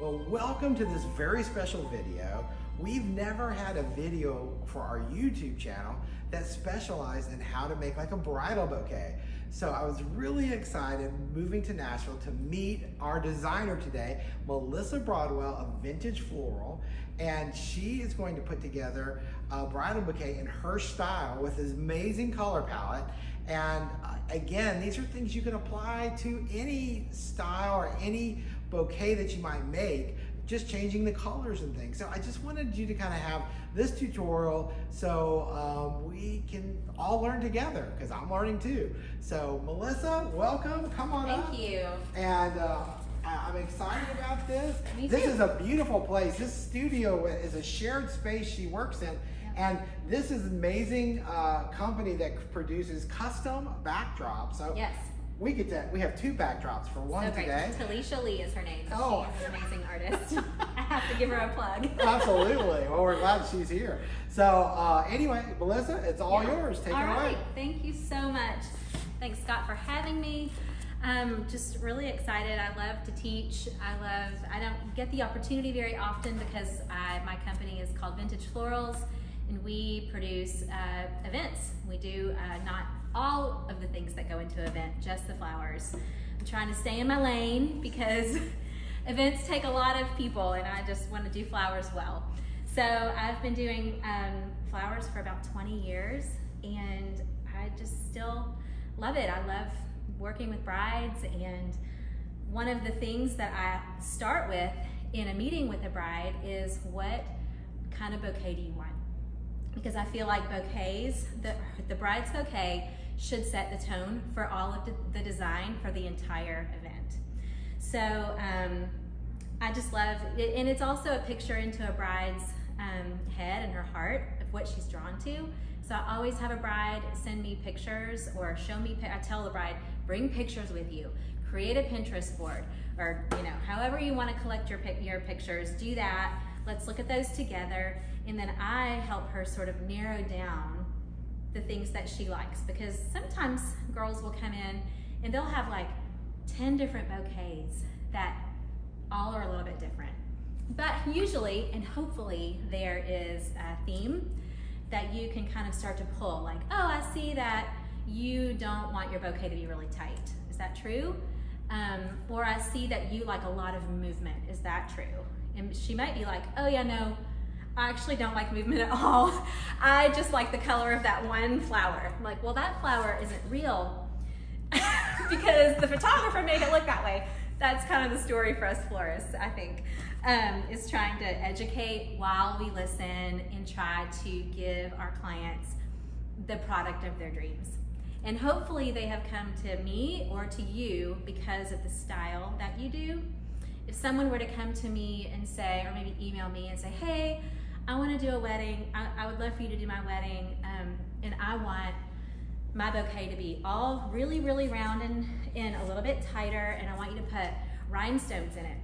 Well, welcome to this very special video. We've never had a video for our YouTube channel that specialized in how to make like a bridal bouquet. So I was really excited moving to Nashville to meet our designer today, Melissa Broadwell of Vintage Floral. And she is going to put together a bridal bouquet in her style with this amazing color palette. And uh, again, these are things you can apply to any style or any bouquet that you might make just changing the colors and things. So I just wanted you to kind of have this tutorial so um, we can all learn together because I'm learning too. So Melissa, welcome, come on Thank up. you. And uh, I'm excited about this. Me This too. is a beautiful place. This studio is a shared space she works in. And this is an amazing uh, company that produces custom backdrops. So Yes. We get to, we have two backdrops for one so today. Talisha Lee is her name. Oh. She's an amazing artist. I have to give her a plug. Absolutely. Well, we're glad she's here. So, uh, anyway, Melissa, it's all Yeah. yours. Take All it right. away. Thank you so much. Thanks, Scott, for having me. I'm just really excited. I love to teach. I love, I don't get the opportunity very often because I, my company is called Vintage Florals and we produce uh, events. We do uh, not all of the things that go into an event, just the flowers. I'm trying to stay in my lane because events take a lot of people and I just want to do flowers well. So I've been doing um, flowers for about 20 years and I just still love it. I love working with brides and one of the things that I start with in a meeting with a bride is what kind of bouquet do you want? Because I feel like bouquets, the, the bride's bouquet should set the tone for all of the, design for the entire event. So um, I just love it, and it's also a picture into a bride's um, head and her heart of what she's drawn to. So I always have a bride send me pictures or show me. I tell the bride, bring pictures with you, create a Pinterest board, or you know, however you want to collect your your pictures. Do that. Let's look at those together, and then I help her sort of narrow down the things that she likes because sometimes girls will come in and they'll have like 10 different bouquets that all are a little bit different. But usually and hopefully there is a theme that you can kind of start to pull like, oh, I see that you don't want your bouquet to be really tight. Is that true? Um, or I see that you like a lot of movement. Is that true? And she might be like, oh yeah, no, I actually don't like movement at all. I just like the color of that one flower. I'm like, well, that flower isn't real because the photographer made it look that way. That's kind of the story for us florists, I think, um, is trying to educate while we listen and try to give our clients the product of their dreams. And hopefully they have come to me or to you because of the style that you do. If someone were to come to me and say, or maybe email me and say, hey, I want to do a wedding. I, I would love for you to do my wedding. Um, and I want my bouquet to be all really, really round and, in a little bit tighter. And I want you to put rhinestones in it.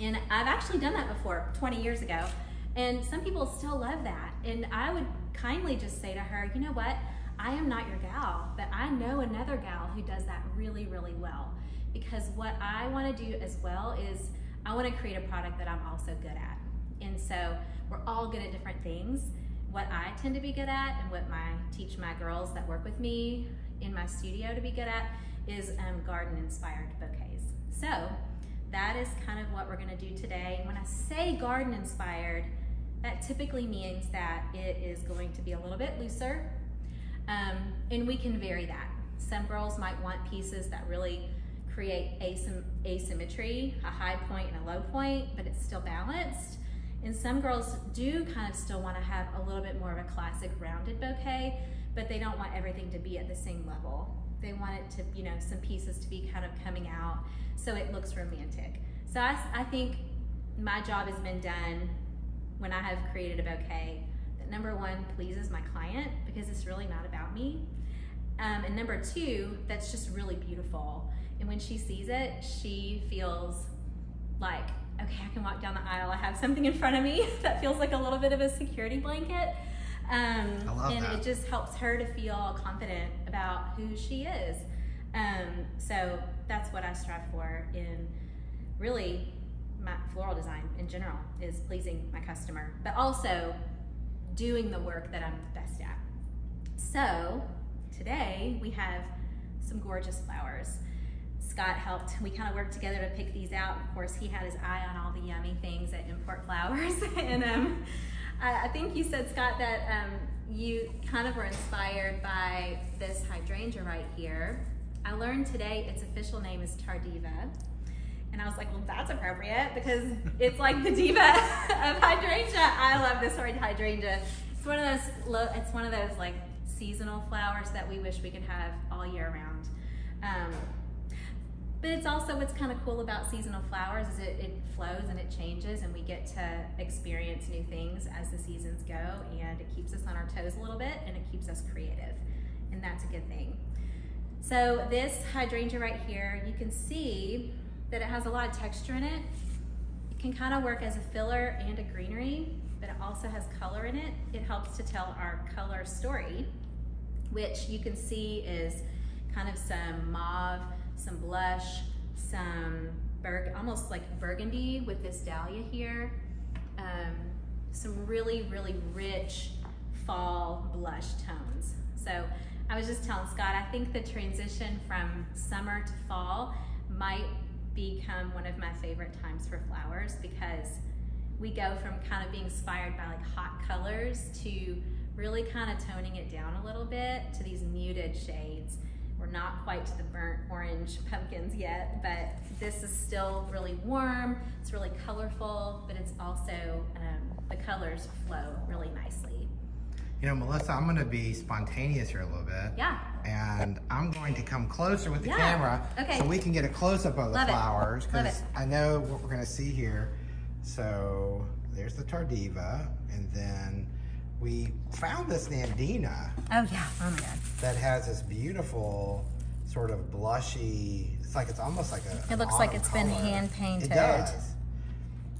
And I've actually done that before 20 years ago. And some people still love that. And I would kindly just say to her, you know what? I am not your gal, but I know another gal who does that really, really well. Because what I want to do as well is I want to create a product that I'm also good at. And so we're all good at different things. What I tend to be good at and what my teach my girls that work with me in my studio to be good at is um, garden inspired bouquets. So that is kind of what we're going to do today. When I say garden inspired, that typically means that it is going to be a little bit looser. Um, and we can vary that. Some girls might want pieces that really create asym asymmetry, a high point and a low point, but it's still balanced. And some girls do kind of still want to have a little bit more of a classic rounded bouquet, but they don't want everything to be at the same level. They want it to, you know, some pieces to be kind of coming out so it looks romantic. So I, I think my job has been done when I have created a bouquet that number one pleases my client because it's really not about me. Um, and number two, that's just really beautiful. And when she sees it, she feels like, okay, I can walk down the aisle. I have something in front of me that feels like a little bit of a security blanket. Um, and that. it just helps her to feel confident about who she is. Um, so that's what I strive for in really my floral design in general is pleasing my customer, but also doing the work that I'm best at. So today we have some gorgeous flowers. Scott helped, we kind of worked together to pick these out. Of course, he had his eye on all the yummy things at Import Flowers. and um, I, I, think you said, Scott, that um, you kind of were inspired by this hydrangea right here. I learned today its official name is Tardiva. And I was like, well, that's appropriate because it's like the diva of hydrangea. I love this hydrangea. It's one of those, it's one of those like seasonal flowers that we wish we could have all year round. Um, but it's also what's kind of cool about seasonal flowers is it, it flows and it changes and we get to experience new things as the seasons go and it keeps us on our toes a little bit and it keeps us creative and that's a good thing. So this hydrangea right here, you can see that it has a lot of texture in it. It can kind of work as a filler and a greenery, but it also has color in it. It helps to tell our color story, which you can see is kind of some mauve, some blush, some almost like burgundy with this dahlia here. Um, some really, really rich fall blush tones. So I was just telling Scott, I think the transition from summer to fall might become one of my favorite times for flowers because we go from kind of being inspired by like hot colors to really kind of toning it down a little bit to these muted shades. We're not quite to the burnt orange pumpkins yet, but this is still really warm. It's really colorful, but it's also, um, the colors flow really nicely. You know, Melissa, I'm going to be spontaneous here a little bit. Yeah. And I'm going to come closer with the yeah. camera okay. so we can get a close-up of the Love flowers because I know what we're going to see here. So there's the Tardiva, and then we found this Nandina. Oh yeah, oh my god. That has this beautiful sort of blushy, it's like it's almost like a It looks like it's color. been hand painted. It does.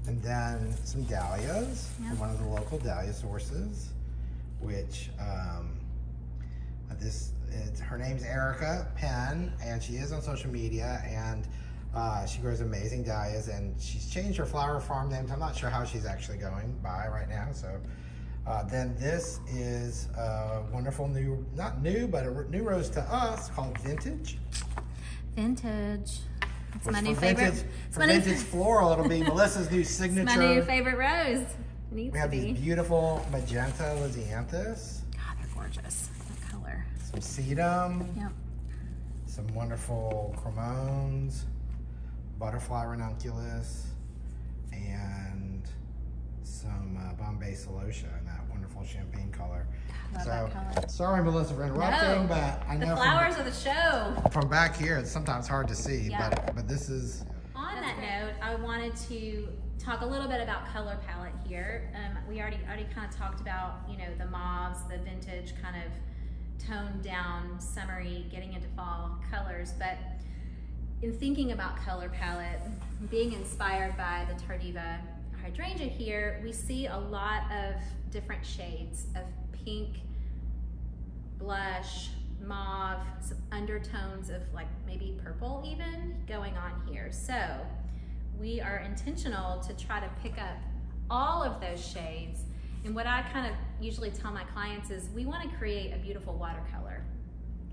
And then some dahlias yep. from one of the local dahlia sources, which um, this, her name's Erica Penn, and she is on social media, and uh, she grows amazing dahlias, and she's changed her flower farm names. I'm not sure how she's actually going by right now, so uh, then this is a wonderful new, not new, but a new rose to us called Vintage. Vintage. It's my new vintage, favorite. It's my vintage new, floral, it'll be Melissa's new signature. It's my new favorite rose. Needs we have these beautiful magenta lisianthus. God, they're gorgeous. That color. Some sedum. Yep. Some wonderful cremones, butterfly ranunculus, and some uh, Bombay celosia in that wonderful champagne color. Love so, color. sorry, Melissa, for interrupting, no, but I know the flowers from, of the show. From back here, it's sometimes hard to see, yeah. but but this is. On that note, I wanted to talk a little bit about color palette here. Um, we already already kind of talked about you know the mauves, the vintage kind of toned down, summery, getting into fall colors, but in thinking about color palette, being inspired by the Tardiva hydrangea here, we see a lot of different shades of pink, blush, mauve, some undertones of like maybe purple even going on here. So we are intentional to try to pick up all of those shades. And what I kind of usually tell my clients is we want to create a beautiful watercolor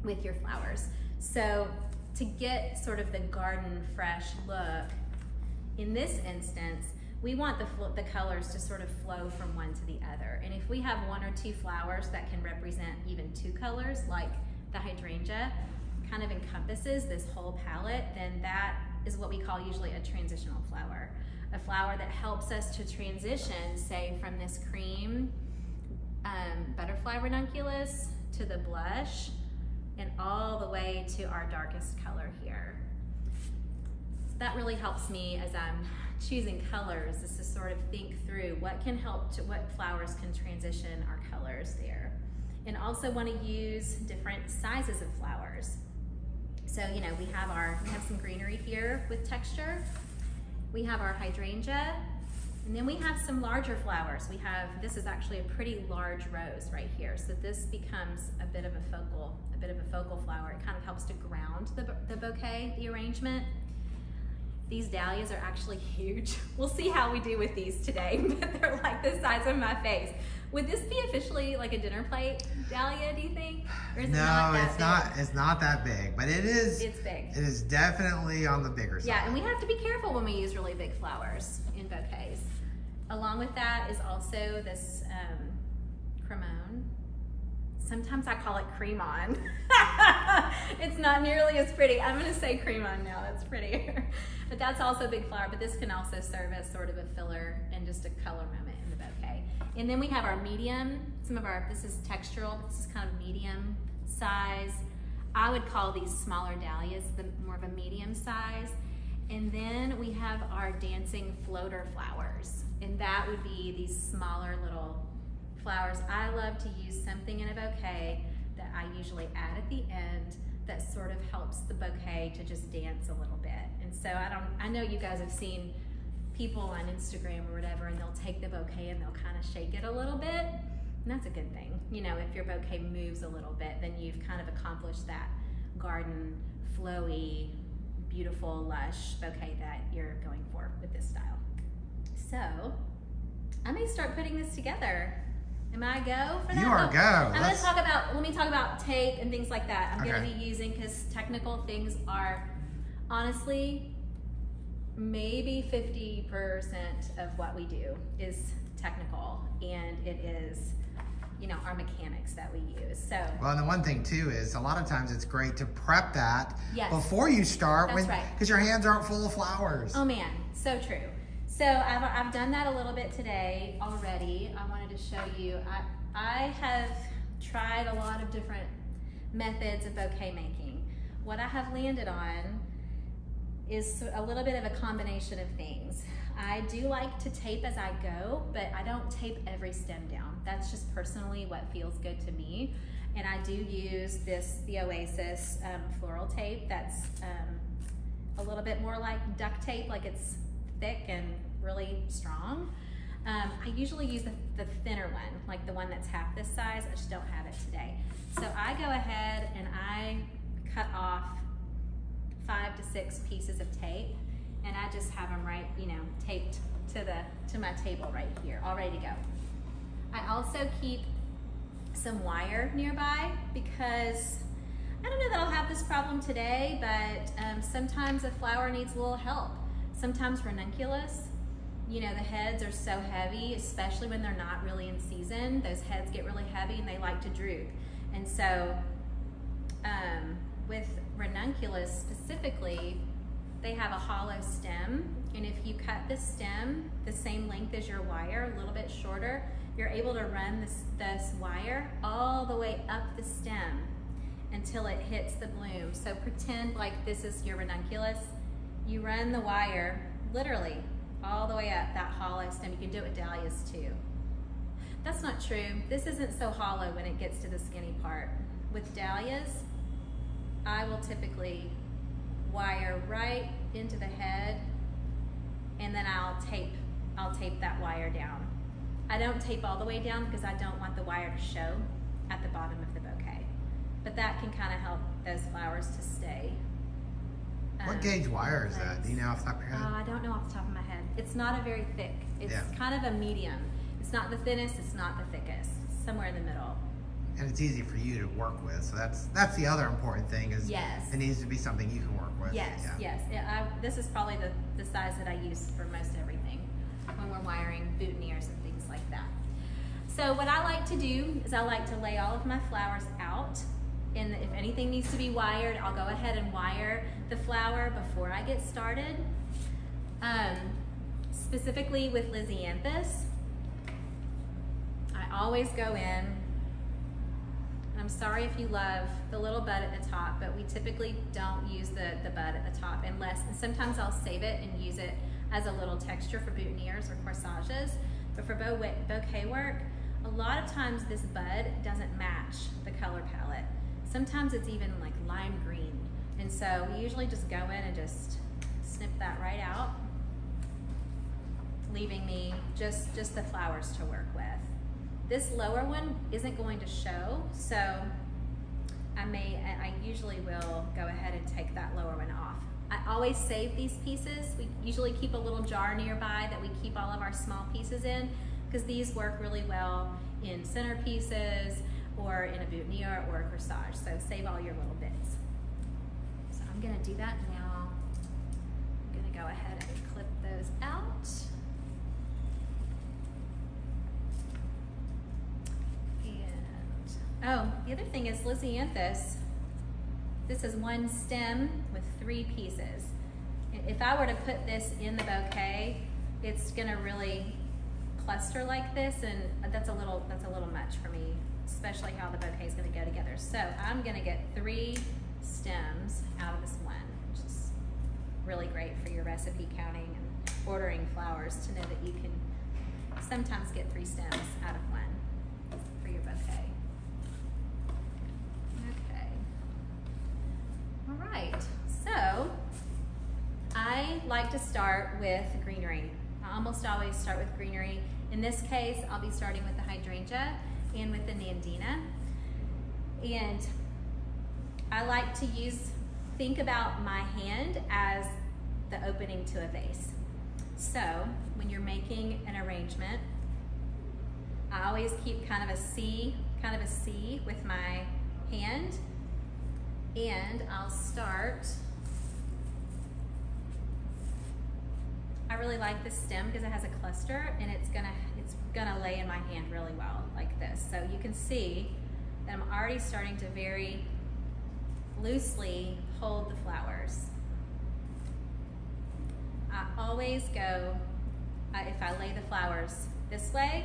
with your flowers. So to get sort of the garden fresh look, in this instance, we want the, the colors to sort of flow from one to the other. And if we have one or two flowers that can represent even two colors, like the hydrangea kind of encompasses this whole palette, then that is what we call usually a transitional flower. A flower that helps us to transition, say, from this cream um, butterfly ranunculus to the blush and all the way to our darkest color here. That really helps me as I'm choosing colors is to sort of think through what can help to what flowers can transition our colors there. And also want to use different sizes of flowers. So, you know, we have our, we have some greenery here with texture. We have our hydrangea, and then we have some larger flowers. We have, this is actually a pretty large rose right here. So this becomes a bit of a focal, a bit of a focal flower. It kind of helps to ground the, the bouquet, the arrangement. These dahlias are actually huge. We'll see how we do with these today, but they're like the size of my face. Would this be officially like a dinner plate dahlia, do you think? Or is it no, not it's big? not. It's not that big, but it is. It's big. It is definitely on the bigger side. Yeah, and we have to be careful when we use really big flowers in bouquets. Along with that is also this um, cremone. Sometimes I call it cremon. it's not nearly as pretty. I'm gonna say cremon now, that's prettier. but that's also a big flower, but this can also serve as sort of a filler and just a color moment in the bouquet. And then we have our medium, some of our, this is textural, this is kind of medium size. I would call these smaller dahlias the more of a medium size. And then we have our dancing floater flowers. And that would be these smaller little flowers. I love to use something in a bouquet that I usually add at the end that sort of helps the bouquet to just dance a little bit. And so I don't I know you guys have seen people on Instagram or whatever and they'll take the bouquet and they'll kind of shake it a little bit. And that's a good thing. You know, if your bouquet moves a little bit, then you've kind of accomplished that garden, flowy, beautiful, lush bouquet that you're going for with this style. So, I may start putting this together. Am I a go for that? You are go. I'm Let's- to talk about, let me talk about tape and things like that. I'm gonna be using, because technical things are honestly maybe 50% of what we do is technical and it is, you know, our mechanics that we use. So, Well, and the one thing too is a lot of times it's great to prep that Yes. before you start, That's right. because your hands aren't full of flowers. Oh man, so true. So I've, I've done that a little bit today already. I wanted to show you. I, I have tried a lot of different methods of bouquet making. What I have landed on is a little bit of a combination of things. I do like to tape as I go, but I don't tape every stem down. That's just personally what feels good to me. And I do use this, the Oasis um, floral tape that's um, a little bit more like duct tape, like it's thick and really strong. Um, I usually use the, the thinner one, like the one that's half this size. I just don't have it today. So I go ahead and I cut off five to six pieces of tape and I just have them right, you know, taped to the to my table right here, all ready to go. I also keep some wire nearby because I don't know that I'll have this problem today, but um, sometimes a flower needs a little help. Sometimes ranunculus, you know, the heads are so heavy, especially when they're not really in season. Those heads get really heavy and they like to droop. And so um, with ranunculus specifically, they have a hollow stem. And if you cut the stem the same length as your wire, a little bit shorter, you're able to run this, this wire all the way up the stem until it hits the bloom. So pretend like this is your ranunculus. You run the wire literally all the way up that hollow stem. You can do it with dahlias too. That's not true. This isn't so hollow when it gets to the skinny part. With dahlias, I will typically wire right into the head and then I'll tape I'll tape that wire down. I don't tape all the way down because I don't want the wire to show at the bottom of the bouquet. But that can kind of help those flowers to stay. what um, gauge wire is that? Do you know off the top of your Uh, head? I don't know off the top of my head. It's not a very thick. It's Yeah. kind of a medium. It's not the thinnest. It's not the thickest. Somewhere in the middle. and it's easy for you to work with. So that's that's the other important thing is Yes. it needs to be something you can work with. Yes, Yeah. yes. Yeah, I, this is probably the, the size that I use for most everything when we're wiring boutonnieres and things like that. So what I like to do is I like to lay all of my flowers out. And if anything needs to be wired, I'll go ahead and wire the flower before I get started. Um, specifically with Lisianthus, I always go in I'm sorry if you love the little bud at the top, but we typically don't use the, the bud at the top unless, and sometimes I'll save it and use it as a little texture for boutonnieres or corsages. But for bow, bouquet work, a lot of times this bud doesn't match the color palette. Sometimes it's even like lime green. And so we usually just go in and just snip that right out, leaving me just, just the flowers to work with. This lower one isn't going to show, so I may, I usually will go ahead and take that lower one off. I always save these pieces. We usually keep a little jar nearby that we keep all of our small pieces in because these work really well in centerpieces or in a boutonniere or a corsage. So save all your little bits. So I'm gonna do that now. I'm gonna go ahead and clip those out. And, oh, the other thing is Lisianthus. This is one stem with three pieces. If I were to put this in the bouquet, it's gonna really cluster like this and that's a little that's a little much for me especially how the bouquet is going to go together so I'm going to get three stems out of this one which is really great for your recipe counting and ordering flowers to know that you can sometimes get three stems out of one for your bouquet okay all right so I like to start with greenery I almost always start with greenery. In this case, I'll be starting with the hydrangea and with the nandina. And I like to use, think about my hand as the opening to a vase. So when you're making an arrangement, I always keep kind of a C, kind of a C with my hand. And I'll start I really like this stem because it has a cluster and it's gonna it's gonna lay in my hand really well like this. So you can see that I'm already starting to very loosely hold the flowers. I always go, uh, if I lay the flowers this way,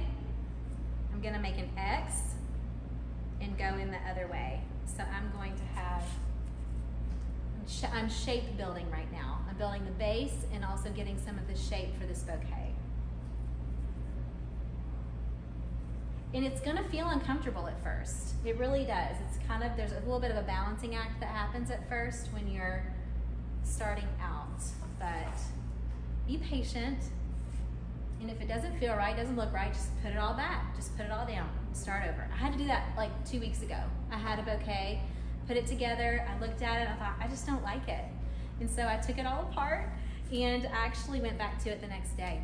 I'm gonna make an X and go in the other way. So I'm going to have I'm shape building right now. I'm building the base and also getting some of the shape for this bouquet. And it's gonna feel uncomfortable at first. It really does. It's kind of, there's a little bit of a balancing act that happens at first when you're starting out. But be patient. And if it doesn't feel right, doesn't look right, just put it all back. Just put it all down. Start over. I had to do that like two weeks ago. I had a bouquet put it together. I looked at it, I thought, I just don't like it. And so I took it all apart and I actually went back to it the next day.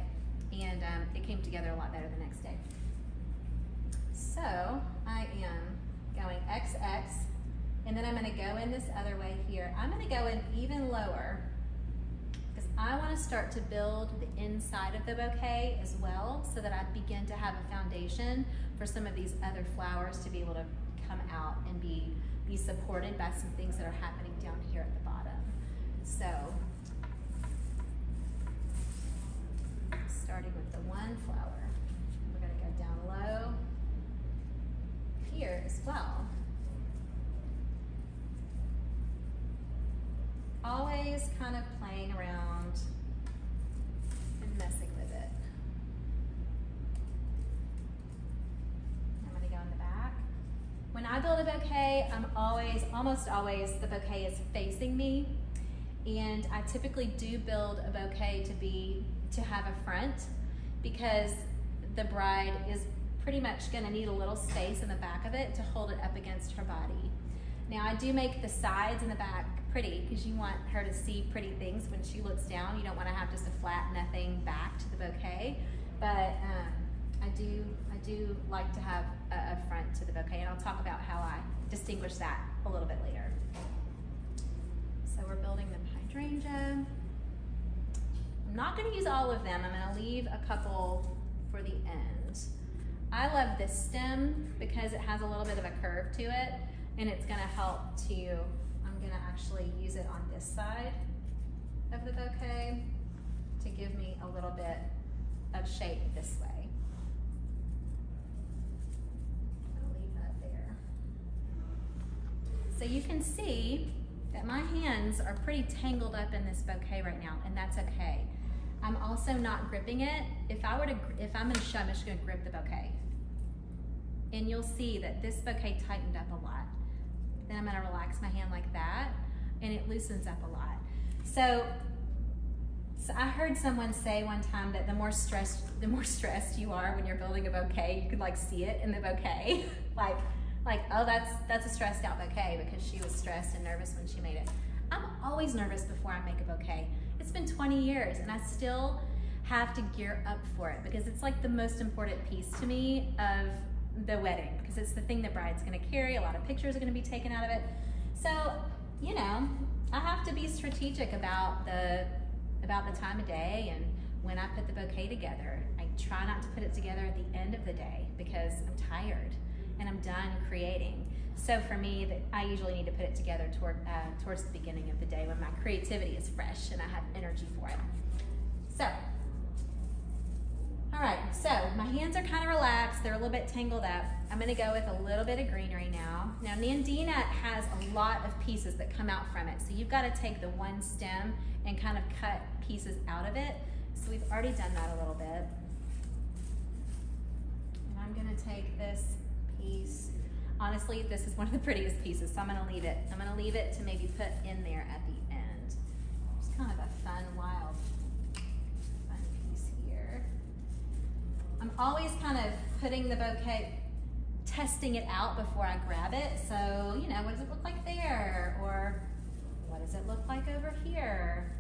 And um, it came together a lot better the next day. So I am going XX and then I'm gonna go in this other way here. I'm gonna go in even lower because I wanna start to build the inside of the bouquet as well so that I begin to have a foundation for some of these other flowers to be able to come out and be be supported by some things that are happening down here at the bottom. So, starting with the one flower, we're gonna go down low here as well. Always kind of playing around and messing with it. When I build a bouquet, I'm always, almost always, the bouquet is facing me. And I typically do build a bouquet to be, to have a front because the bride is pretty much gonna need a little space in the back of it to hold it up against her body. Now I do make the sides and the back pretty because you want her to see pretty things when she looks down. You don't wanna have just a flat nothing back to the bouquet. But um, I do do like to have a, a front to the bouquet, and I'll talk about how I distinguish that a little bit later. So we're building the hydrangea. I'm not gonna use all of them. I'm gonna leave a couple for the end. I love this stem because it has a little bit of a curve to it and it's gonna help to, I'm gonna actually use it on this side of the bouquet to give me a little bit of shape this way. So you can see that my hands are pretty tangled up in this bouquet right now, and that's okay. I'm also not gripping it. If I were to, if I'm gonna show, I'm just gonna grip the bouquet. And you'll see that this bouquet tightened up a lot. Then I'm gonna relax my hand like that, and it loosens up a lot. So, so I heard someone say one time that the more stressed, the more stressed you are when you're building a bouquet, you could like see it in the bouquet. like like, oh, that's that's a stressed out bouquet because she was stressed and nervous when she made it. I'm always nervous before I make a bouquet. It's been 20 years and I still have to gear up for it because it's like the most important piece to me of the wedding because it's the thing the bride's gonna carry. A lot of pictures are gonna be taken out of it. So, you know, I have to be strategic about the about the time of day and when I put the bouquet together. I try not to put it together at the end of the day because I'm tired and I'm done creating. So for me, I usually need to put it together toward, uh, towards the beginning of the day when my creativity is fresh and I have energy for it. So, all right, so my hands are kind of relaxed. They're a little bit tangled up. I'm gonna go with a little bit of greenery now. Now Nandina has a lot of pieces that come out from it. So you've gotta take the one stem and kind of cut pieces out of it. So we've already done that a little bit. And I'm gonna take this piece. Honestly, this is one of the prettiest pieces, so I'm gonna leave it. I'm gonna leave it to maybe put in there at the end. It's kind of a fun, wild, fun piece here. I'm always kind of putting the bouquet, testing it out before I grab it. So, you know, what does it look like there? Or what does it look like over here?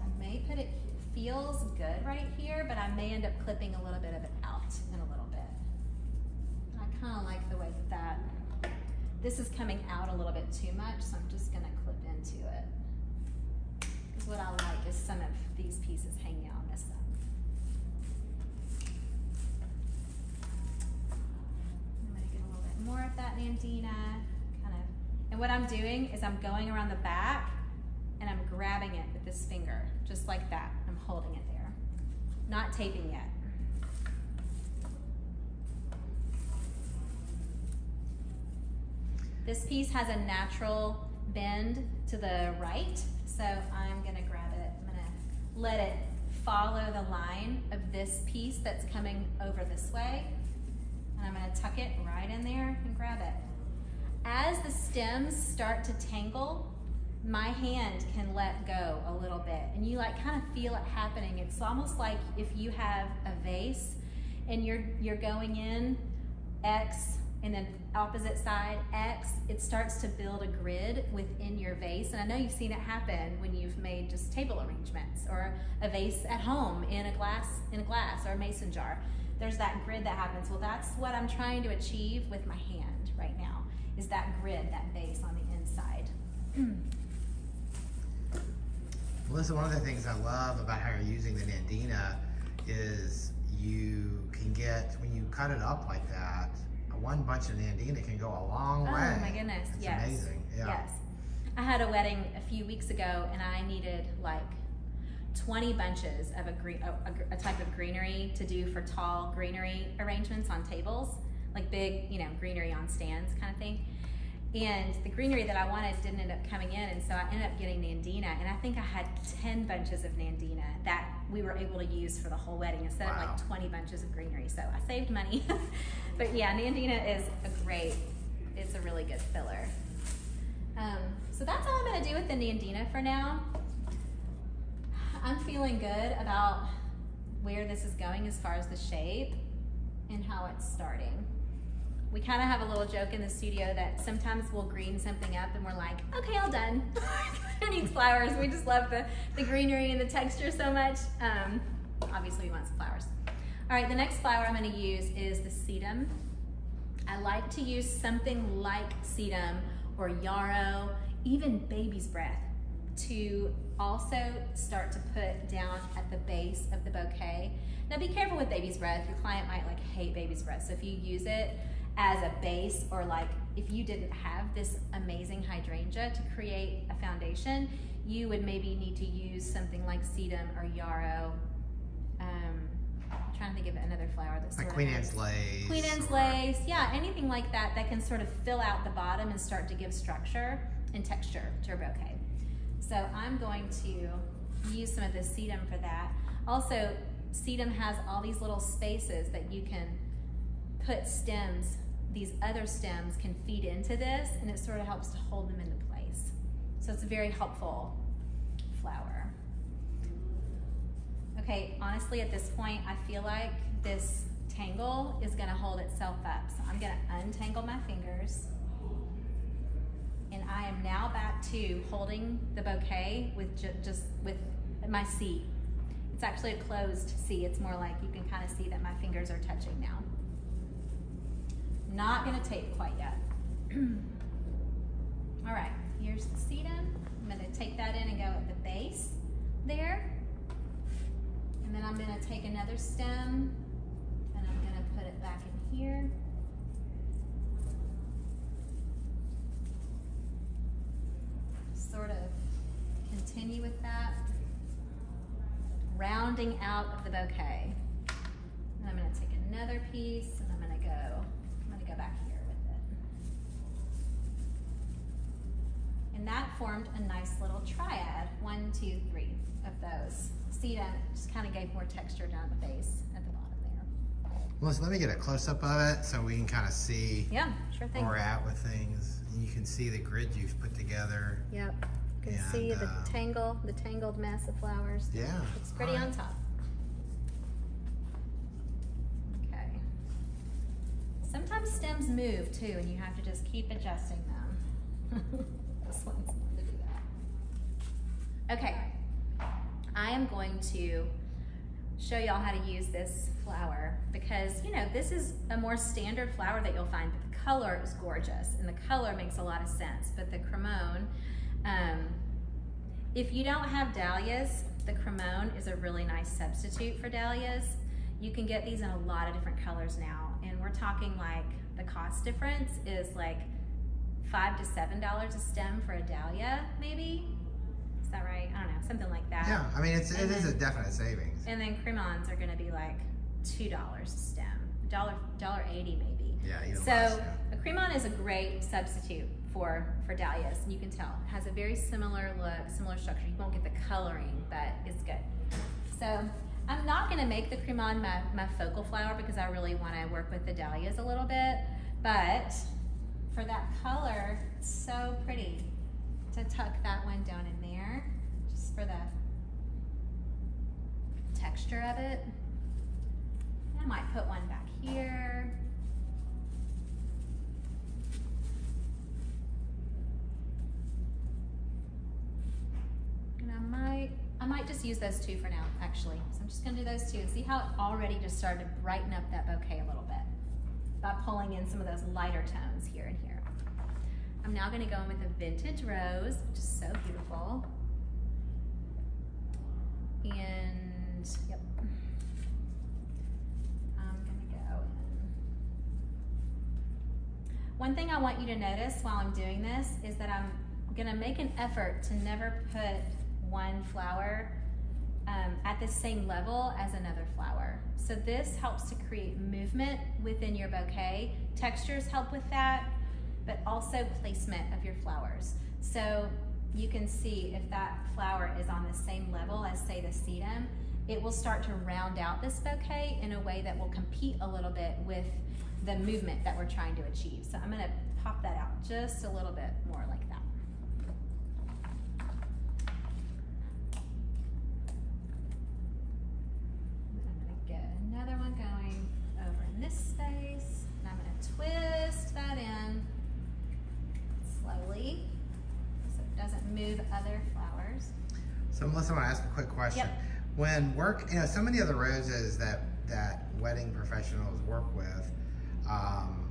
I may put it, feels good right here, but I may end up clipping a little bit of it out in a little kind of like the way that that, this is coming out a little bit too much, so I'm just gonna clip into it. Because what I like is some of these pieces hanging out this a little bit more of that Nandina, kind of, and what I'm doing is I'm going around the back and I'm grabbing it with this finger, just like that. I'm holding it there. Not taping yet. This piece has a natural bend to the right, so I'm gonna grab it. I'm gonna let it follow the line of this piece that's coming over this way. And I'm gonna tuck it right in there and grab it. As the stems start to tangle, my hand can let go a little bit and you like kind of feel it happening. It's almost like if you have a vase and you're you're going in X and then opposite side X, it starts to build a grid within your vase. And I know you've seen it happen when you've made just table arrangements or a vase at home in a glass in a glass or a mason jar. There's that grid that happens. Well, that's what I'm trying to achieve with my hand right now. Is that grid, that base on the inside. Melissa, one of the things I love about how you're using the Nandina is you can get, when you cut it up like that, one bunch of Nandina can go a long oh, way. Oh my goodness, it's yes. amazing. Yeah. Yes. I had a wedding a few weeks ago and I needed like 20 bunches of a, green, a, a, type of greenery to do for tall greenery arrangements on tables, like big, you know, greenery on stands kind of thing. And the greenery that I wanted didn't end up coming in, and so I ended up getting Nandina, and I think I had 10 bunches of Nandina that we were able to use for the whole wedding instead wow. of like 20 bunches of greenery. So I saved money. but yeah, Nandina is a great, it's a really good filler. Um, so that's all I'm gonna do with the Nandina for now. I'm feeling good about where this is going as far as the shape and how it's starting we kind of have a little joke in the studio that sometimes we'll green something up and we're like, okay, all done. Who needs flowers? We just love the, the greenery and the texture so much. Um, obviously we want some flowers. All right, the next flower I'm gonna use is the sedum. I like to use something like sedum or yarrow, even baby's breath to also start to put down at the base of the bouquet. Now be careful with baby's breath. Your client might like hate baby's breath. So if you use it, as a base or like if you didn't have this amazing hydrangea to create a foundation, you would maybe need to use something like sedum or yarrow. Um, I'm trying to think of another flower that's like Queen Anne's lace. Queen Anne's or... lace, yeah, anything like that that can sort of fill out the bottom and start to give structure and texture to your bouquet. So I'm going to use some of the sedum for that. Also, sedum has all these little spaces that you can put stems these other stems can feed into this and it sort of helps to hold them into place. So it's a very helpful flower. Okay, honestly at this point I feel like this tangle is gonna hold itself up. So I'm gonna untangle my fingers and I am now back to holding the bouquet with ju- just with my C. It's actually a closed C. It's more like you can kind of see that my fingers are touching now. Not gonna tape quite yet. All right, here's the sedum. I'm gonna take that in and go at the base there. And then I'm gonna take another stem and I'm gonna put it back in here. Sort of continue with that. Rounding out of the bouquet. And I'm gonna take another piece and I'm gonna go, I'm gonna go back here with it. And that formed a nice little triad. One, two, three of those. See that? Just kind of gave more texture down the base at the bottom there. Melissa, let me get a close up of it so we can kind of see Yeah, sure thing. where we're at with things. You can see the grid you've put together. Yep. You can And, see the uh, tangle, the tangled mess of flowers. Yeah. It's pretty all right. on top. Sometimes stems move too, and you have to just keep adjusting them. this one's going to do that. Okay. I am going to show y'all how to use this flower because, you know, this is a more standard flower that you'll find, but the color is gorgeous and the color makes a lot of sense. But the cremone, um, if you don't have dahlias, the cremone is a really nice substitute for dahlias. You can get these in a lot of different colors now, and we're talking like the cost difference is like five to seven dollars a stem for a dahlia, maybe. Is that right? I don't know, something like that. Yeah, I mean, it's, it And is a definite savings. And then cremons are going to be like two dollars a stem, dollar dollar eighty maybe. Yeah, So less, yeah. a cremon is a great substitute for for dahlias, and you can tell it has a very similar look, similar structure. You won't get the coloring, but it's good. So I'm not going to make the cremon my, my focal flower because I really want to work with the dahlias a little bit, but for that color, it's so pretty to tuck that one down in there, just for the texture of it. I might put one back here. And I might, I might just use those two for now, actually. So I'm just gonna do those two and see how it already just started to brighten up that bouquet a little bit by pulling in some of those lighter tones here and here. I'm now gonna go in with a vintage rose, which is so beautiful. And, yep. I'm gonna go in. One thing I want you to notice while I'm doing this is that I'm gonna make an effort to never put one flower um, at the same level as another flower. So this helps to create movement within your bouquet. Textures help with that, but also placement of your flowers. So you can see if that flower is on the same level as say the sedum, it will start to round out this bouquet in a way that will compete a little bit with the movement that we're trying to achieve. So I'm gonna pop that out just a little bit more like that. And then I'm gonna get another one going over in this space, and I'm gonna twist that in slowly so it doesn't move other flowers. So Melissa, I want to ask a quick question. Yep. When work, you know, so many of the roses that that wedding professionals work with um,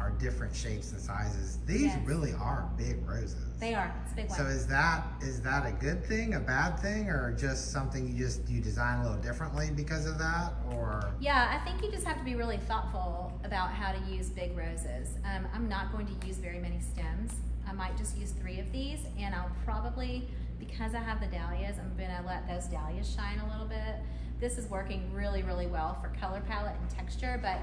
are different shapes and sizes. These Yes. really are big roses. They are, it's a big one. So is that is that a good thing, a bad thing, or just something you just you design a little differently because of that, or Yeah, I think you just have to be really thoughtful about how to use big roses. Um, I'm not going to use very many stems. I might just use three of these, and I'll probably, because I have the dahlias, I'm gonna let those dahlias shine a little bit. This is working really, really well for color palette and texture, but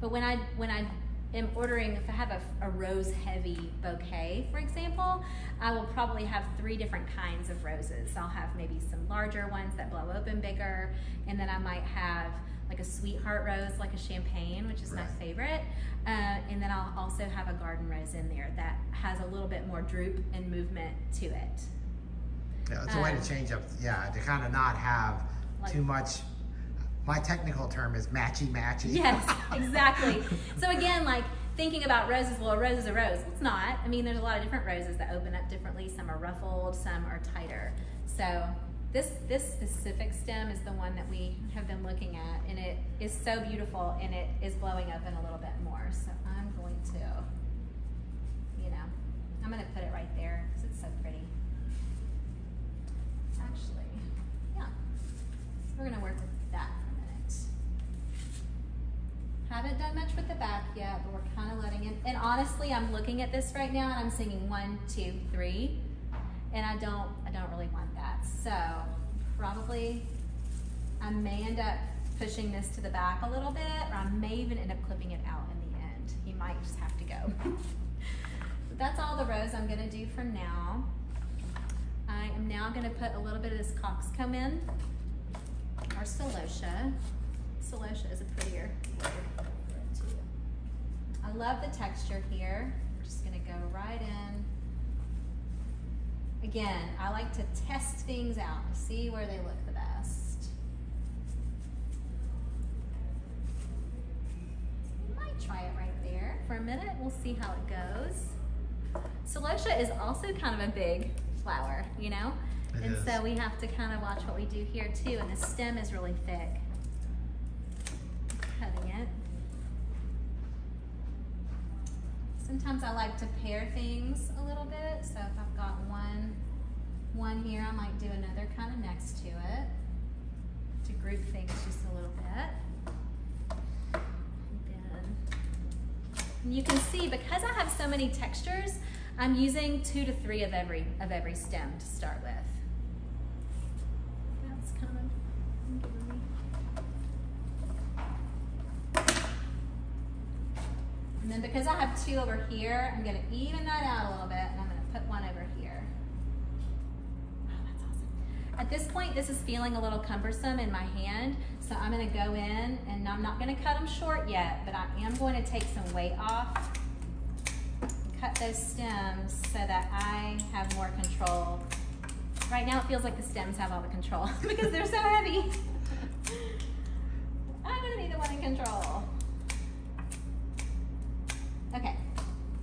but when I when I am ordering, if I have a, a rose heavy bouquet, for example, I will probably have three different kinds of roses. I'll have maybe some larger ones that blow open bigger, and then I might have like a sweetheart rose, like a champagne, which is my favorite. Uh, and then I'll also have a garden rose in there that has a little bit more droop and movement to it. yeah, it's a way Um, to change up. Yeah, to kind of not have Like- too much. My technical term is matchy matchy. Yes, exactly. So again, like thinking about roses, well, a rose is a rose. It's not. I mean, there's a lot of different roses that open up differently. Some are ruffled, some are tighter. So this this specific stem is the one that we have been looking at, and it is so beautiful, and it is blowing open a little bit more. So I'm going to, you know, I'm going to put it right there because it's so pretty. Actually, yeah. So we're going to work with that for a minute. Haven't done much with the back yet, but we're kind of letting it. And honestly, I'm looking at this right now, and I'm singing one, two, three, and I don't, I don't really want that. So probably, I may end up pushing this to the back a little bit, or I may even end up clipping it out in the end. You might just have to go. that's all the rows I'm gonna do for now. I am now gonna put a little bit of this coxcomb in, or celosia. Celosia is a prettier word for it too. I love the texture here. I'm just gonna go right in. Again, I like to test things out to see where they look the best. Might try it right there for a minute. We'll see how it goes. Celosia is also kind of a big flower, you know? It and is. so we have to kind of watch what we do here too. And the stem is really thick. Cutting it. Sometimes I like to pair things a little bit. So if I've got one, one here, I might do another kind of next to it to group things just a little bit. And you can see because I have so many textures, I'm using two to three of every of every stem to start with. That's kind of giving me And then because I have two over here, I'm gonna even that out a little bit and I'm gonna put one over here. Oh, that's awesome. At this point, this is feeling a little cumbersome in my hand, so I'm gonna go in and I'm not gonna cut them short yet, but I am going to take some weight off cut those stems so that I have more control. Right now it feels like the stems have all the control because they're so heavy. I'm gonna be the one in control. Okay,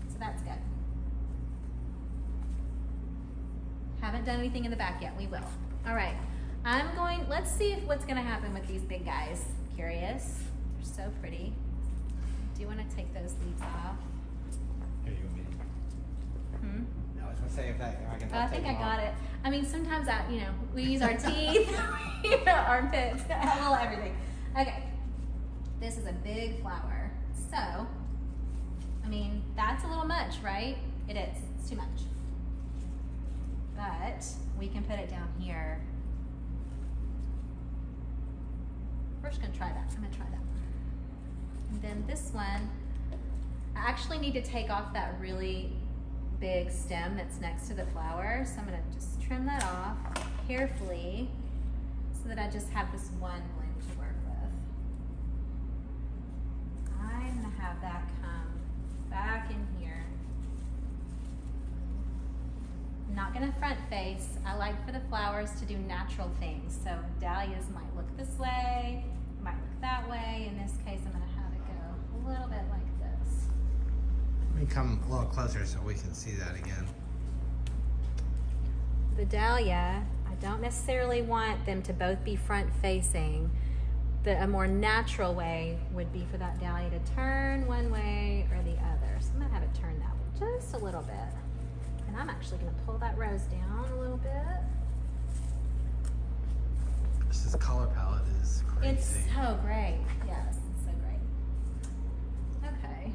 so that's good. Haven't done anything in the back yet, we will. All right, I'm going, let's see if, what's gonna happen with these big guys. Curious, they're so pretty. Do you wanna take those leaves off? Here, you want me to- Hmm? No, I was gonna say if that, if I can. Oh, I think I got it. I mean, sometimes I, you know, we use our teeth, our armpits, a little everything. Okay, this is a big flower. So, I mean, that's a little much, right? It is. It's too much. But we can put it down here. We're just gonna try that. I'm gonna try that. And then this one, I actually need to take off that really big stem that's next to the flower. So I'm gonna just trim that off carefully so that I just have this one bloom to work with. I'm gonna have that come back in here. I'm not gonna front face. I like for the flowers to do natural things. So dahlias might look this way, might look that way. In this case, I'm gonna have it go a little bit like this. Let me come a little closer so we can see that again. the dahlia, I don't necessarily want them to both be front facing. The, a more natural way would be for that dahlia to turn one way or the other. So I'm gonna have it turn that way just a little bit. And I'm actually gonna pull that rose down a little bit. This is color palette is crazy. It's so great. Yes, it's so great. Okay.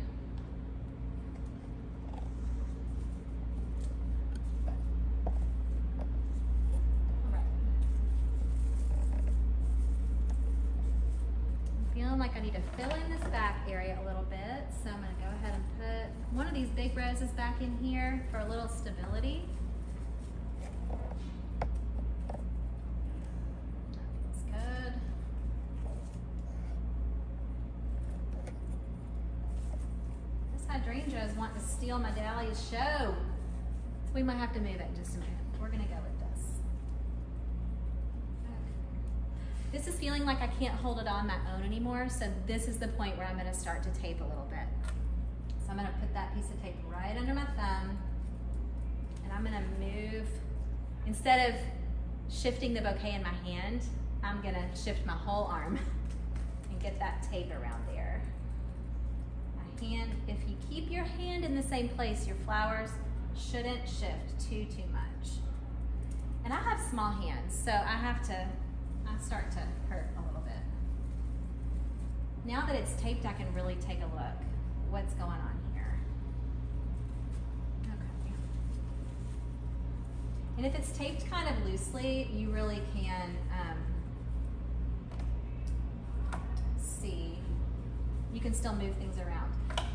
Alright. I'm feeling like I need to fill in this back area a little bit, so I'm gonna go ahead and put one of these big roses back in here for a little stability. That feels good. This hydrangea is wanting to steal my dahlia's show. We might have to move it in just a minute. We're gonna go with this. Okay. This is feeling like I can't hold it on my own anymore, so this is the point where I'm gonna start to tape a little bit. So I'm gonna put that piece of tape right under my thumb and I'm gonna move, instead of shifting the bouquet in my hand, I'm gonna shift my whole arm and get that tape around hand, if you keep your hand in the same place, your flowers shouldn't shift too, too much. And I have small hands, so I have to, I start to hurt a little bit. Now that it's taped, I can really take a look what's going on here. Okay. And if it's taped kind of loosely, you really can um, see, you can still move things around.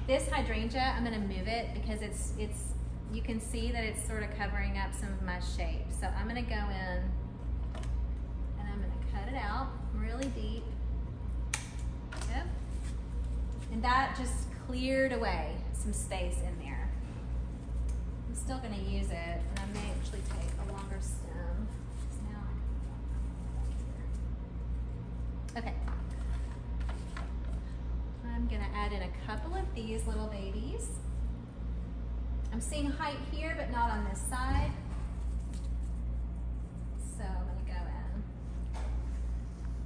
This hydrangea, I'm gonna move it because it's, it's, you can see that it's sort of covering up some of my shape. So I'm gonna go in and I'm gonna cut it out really deep. Yep. And that just cleared away some space in there. I'm still gonna use it, and I may actually take a longer stem. So now I can put that here. Okay. I'm gonna add in a couple of these little babies. I'm seeing height here, but not on this side. So I'm gonna go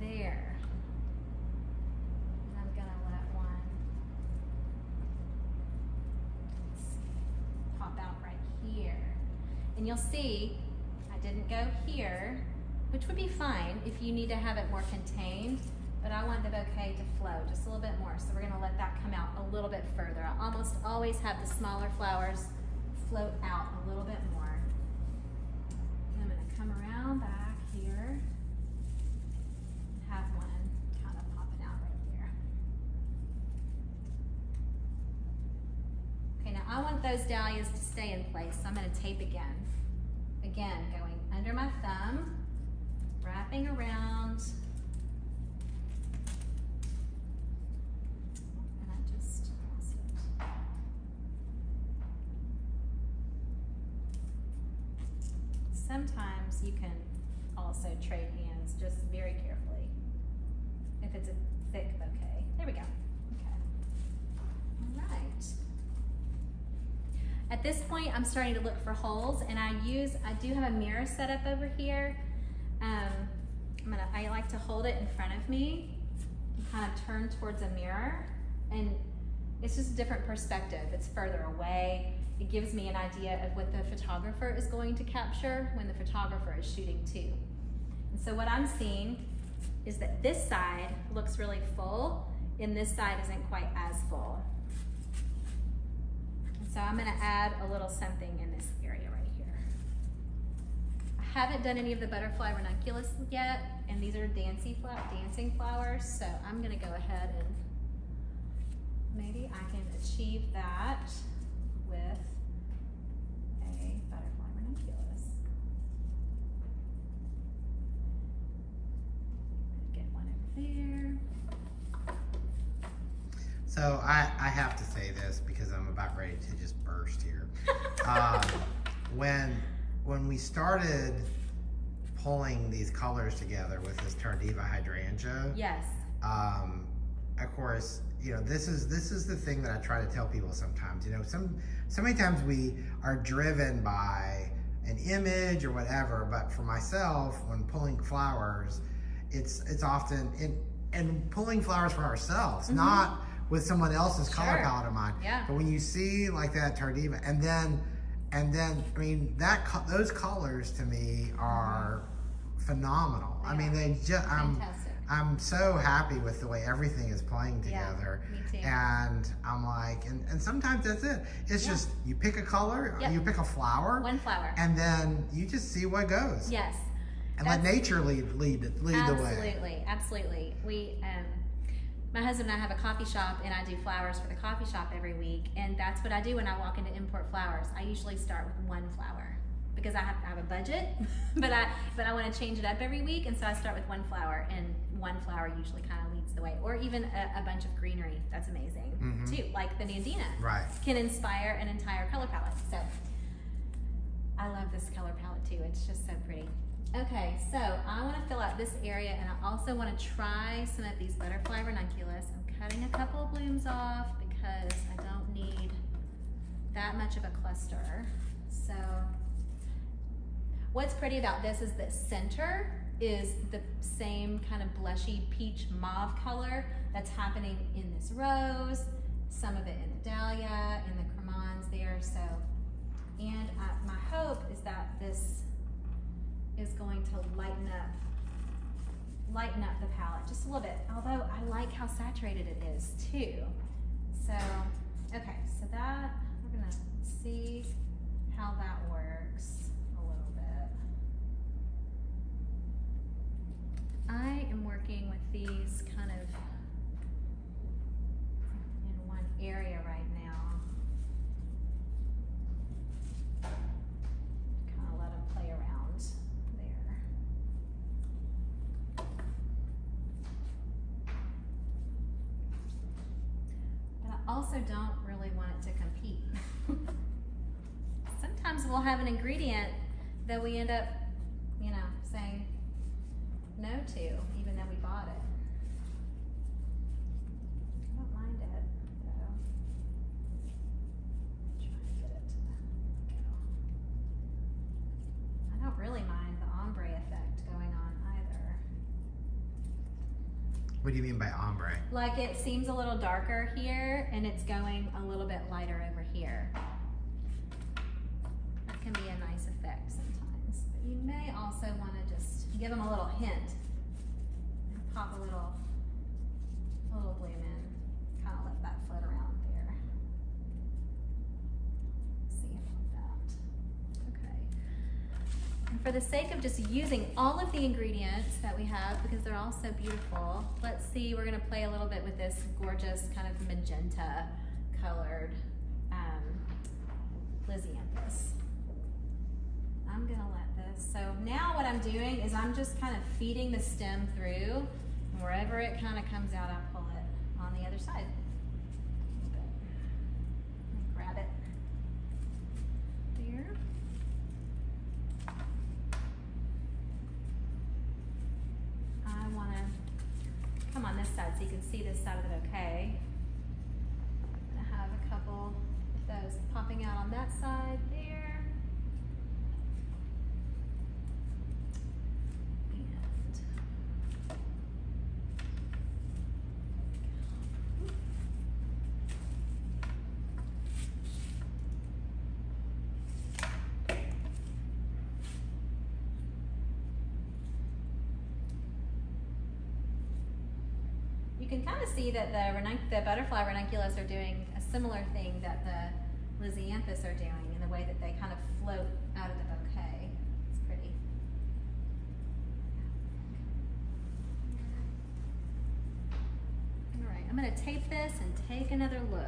in there. And I'm gonna let one pop out right here. And you'll see I didn't go here, which would be fine if you need to have it more contained, but I want the bouquet to flow just a little bit more. So we're gonna let that come out a little bit further. I almost always have the smaller flowers float out a little bit more. And I'm gonna come around back here and have one kind of popping out right there. Okay, now I want those dahlias to stay in place, so I'm gonna tape again. Again, going under my thumb, wrapping around. And I just toss it. Sometimes you can also trade hands just very carefully. If it's a thick bouquet. There we go. Okay. All right. At this point, I'm starting to look for holes and I use, I do have a mirror set up over here. Um, I'm gonna, I like to hold it in front of me, and kind of turn towards a mirror and it's just a different perspective. It's further away. It gives me an idea of what the photographer is going to capture when the photographer is shooting too. And so what I'm seeing is that this side looks really full and this side isn't quite as full. And so I'm gonna add a little something in this area right here. I haven't done any of the butterfly ranunculus yet, and these are dancing, dancing flowers, so I'm gonna go ahead and maybe I can achieve that with a butterfly ranunculus. Get one over there. So I, I have to say this because I'm about ready to just burst here. um, when when we started pulling these colors together with this Tardiva hydrangea, Yes. um, of course, you know this is this is the thing that I try to tell people sometimes. You know, some so many times we are driven by an image or whatever, but for myself, when pulling flowers, it's it's often in and pulling flowers for ourselves, Mhm. not with someone else's color palette in mind. Yeah. But when you see like that Tardiva, and then and then I mean that those colors to me are phenomenal. I mean they just I'm Fantastic. I'm so happy with the way everything is playing Yeah, together. me too. And I'm like, and, and sometimes that's it. It's Yeah. just you pick a color, Yep. you pick a flower, One flower. and then you just see what goes. yes. And let nature lead lead lead the way. Absolutely, absolutely. We, um, my husband and I have a coffee shop, and I do flowers for the coffee shop every week, and that's what I do when I walk into import flowers. I usually start with one flower because I have, I have a budget, but I but I want to change it up every week, and so I start with one flower, and one flower usually kind of leads the way, or even a, a bunch of greenery. That's amazing Mhm. too, like the Nandina Right. can inspire an entire color palette. So I love this color palette too. It's just so pretty. Okay, so I want to fill out this area and I also want to try some of these butterfly ranunculus. I'm cutting a couple of blooms off because I don't need that much of a cluster. So what's pretty about this is the center is the same kind of blushy peach mauve color that's happening in this rose, some of it in the dahlia, in the cremons there. So, and uh, my hope is that this is going to lighten up lighten up the palette just a little bit. Although I like how saturated it is too. So, okay, so that, we're gonna see how that works a little bit. I am working with these kind of in one area right now. Kind of let them play around there. But I also don't really want it to compete. Sometimes we'll have an ingredient that we end up, you know, saying no to, even though we bought it. I don't mind it, though. Try and get it to go. I don't really mind the ombre effect going on either. What do you mean by ombre? Like it seems a little darker here and it's going a little bit lighter over here. That can be a nice effect sometimes. But you may also want to give them a little hint and pop a little, little bloom in. Kind of let that float around there. See about that. Okay. And for the sake of just using all of the ingredients that we have, because they're all so beautiful, let's see, we're gonna play a little bit with this gorgeous kind of magenta colored um, Lisianthus. I'm gonna let so now what I'm doing is I'm just kind of feeding the stem through, and wherever it kind of comes out, I pull it on the other side. Grab it. There. I want to come on this side so you can see this side of it okay. To have a couple of those popping out on that side there. And You can kind of see that the, the butterfly ranunculus are doing a similar thing that the Lisianthus are doing in the way that they kind of float out of the bouquet. It's pretty. All right, I'm going to tape this and take another look.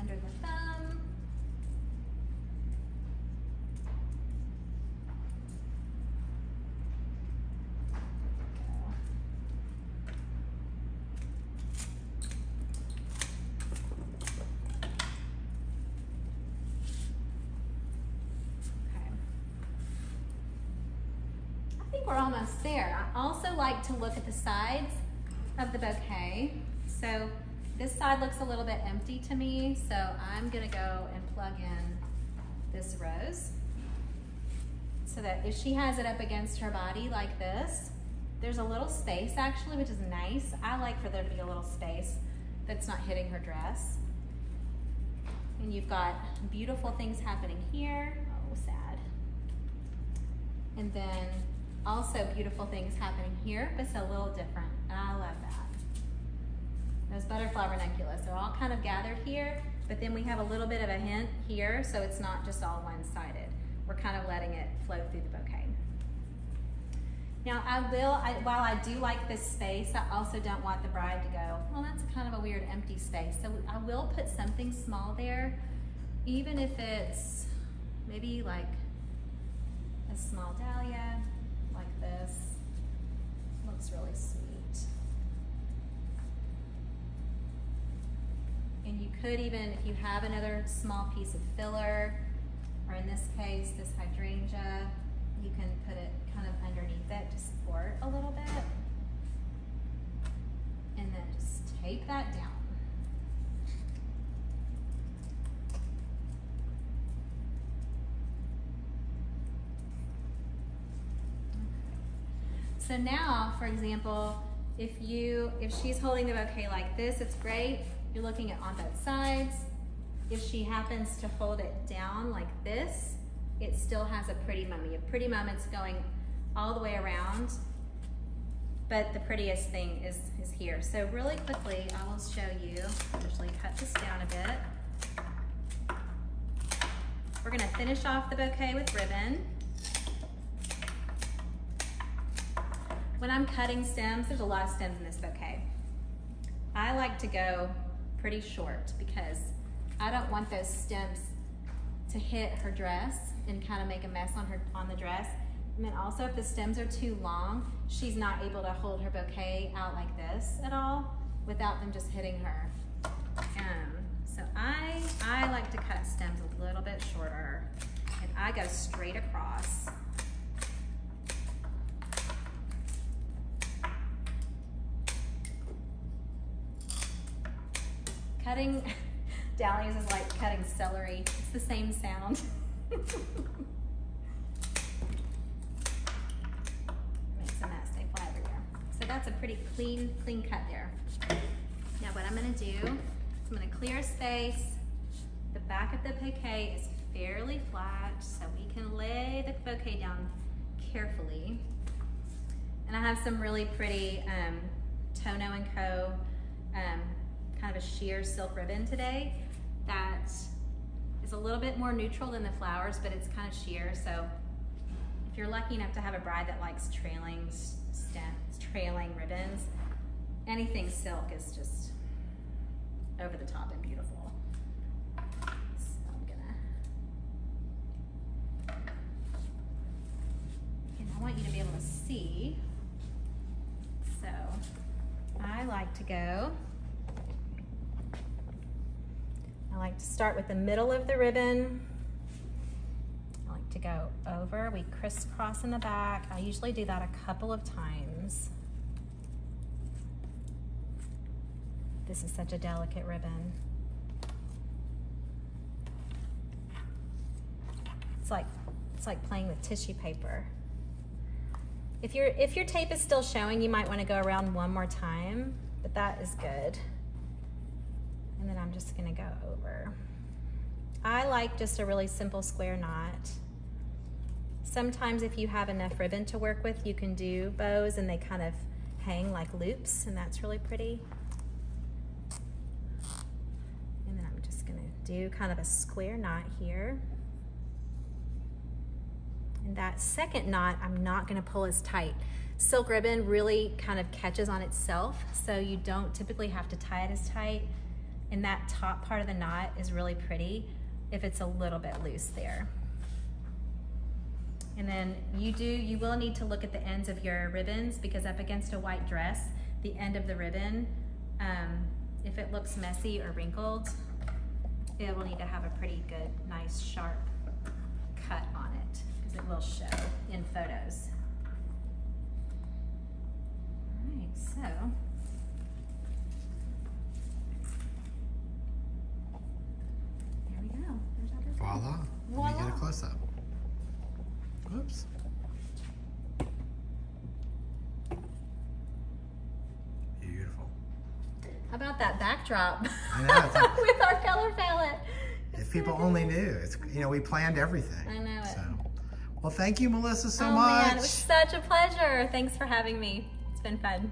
Under the thumb. Go. Okay. I think we're almost there. I also like to look at the sides of the bouquet. So this side looks a little bit empty to me, so I'm gonna go and plug in this rose. So that if she has it up against her body like this, there's a little space actually, which is nice. I like for there to be a little space that's not hitting her dress. And you've got beautiful things happening here. Oh, sad. And then also beautiful things happening here, but it's a little different. And I love that. Those butterfly ranunculus are all kind of gathered here, but then we have a little bit of a hint here, so it's not just all one-sided. We're kind of letting it flow through the bouquet. Now I will, I, while I do like this space, I also don't want the bride to go, well, that's kind of a weird empty space. So I will put something small there, even if it's maybe like a small dahlia, like this. Looks really sweet. And you could even, if you have another small piece of filler, or in this case, this hydrangea, you can put it kind of underneath it to support a little bit. And then just tape that down. So now, for example, if you if she's holding the bouquet like this, it's great. You're looking at on both sides. If she happens to hold it down like this, it still has a pretty mummy. A pretty moment's going all the way around, but the prettiest thing is, is here. So really quickly, I will show you, usually cut this down a bit. We're gonna finish off the bouquet with ribbon. When I'm cutting stems, there's a lot of stems in this bouquet. I like to go pretty short because I don't want those stems to hit her dress and kind of make a mess on her on the dress. And then also if the stems are too long, she's not able to hold her bouquet out like this at all without them just hitting her. Um, so I, I like to cut stems a little bit shorter and I go straight across. Cutting dahlias is like cutting celery. It's the same sound. Makes a mess, they fly everywhere. So that's a pretty clean, clean cut there. Now what I'm gonna do is I'm gonna clear a space. The back of the bouquet is fairly flat, so we can lay the bouquet down carefully. And I have some really pretty um, Tono & Co. Um, kind of a sheer silk ribbon today that is a little bit more neutral than the flowers, but it's kind of sheer. So if you're lucky enough to have a bride that likes trailing stems, trailing ribbons, anything silk is just over the top and beautiful. So I'm gonna, I want you to be able to see. So I like to go I like to start with the middle of the ribbon. I like to go over, we crisscross in the back. I usually do that a couple of times. This is such a delicate ribbon. It's like, it's like playing with tissue paper. If, your if your tape is still showing, you might wanna go around one more time, but that is good. And then I'm just gonna go over. I like just a really simple square knot. Sometimes if you have enough ribbon to work with, you can do bows and they kind of hang like loops and that's really pretty. And then I'm just gonna do kind of a square knot here. And that second knot, I'm not gonna pull as tight. Silk ribbon really kind of catches on itself, so you don't typically have to tie it as tight and that top part of the knot is really pretty if it's a little bit loose there. And then you do, you will need to look at the ends of your ribbons because up against a white dress, the end of the ribbon, um, if it looks messy or wrinkled, it will need to have a pretty good, nice, sharp cut on it because it will show in photos. All right, so Voila. Voila. Let me get a close up. Whoops. Beautiful. How about that backdrop? I know. With our color palette. If people only knew. It's you know, we planned everything. I know it. So. Well, thank you, Melissa, so oh, much. Man, it was such a pleasure. Thanks for having me. It's been fun.